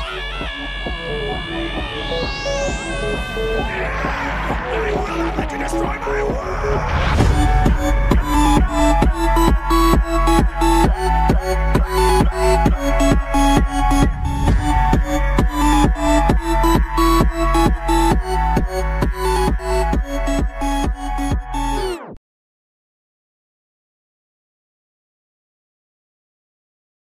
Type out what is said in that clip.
I will not let you destroy my world!